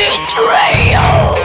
Betrayal!